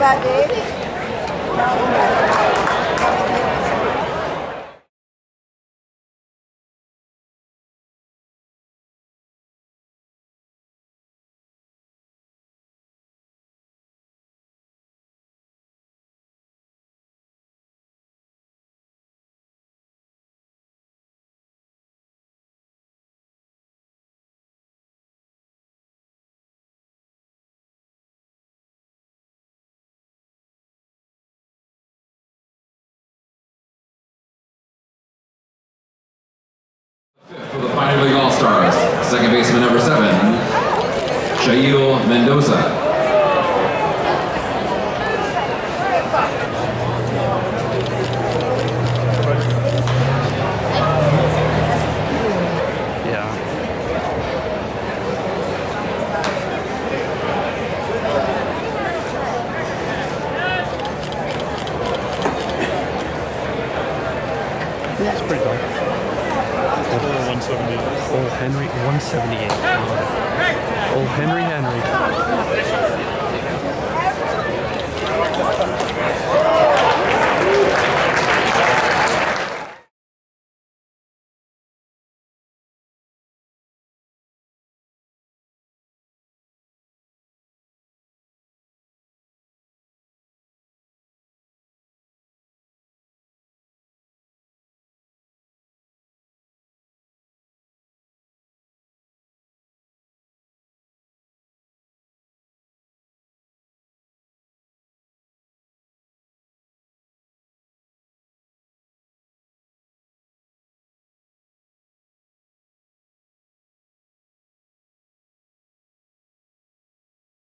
lugar dele. For the Pioneer League All-Stars, second baseman number seven, Shael Mendoza. Yeah. That's pretty cool. 170. Old Henry, 178. Old Henry Henry.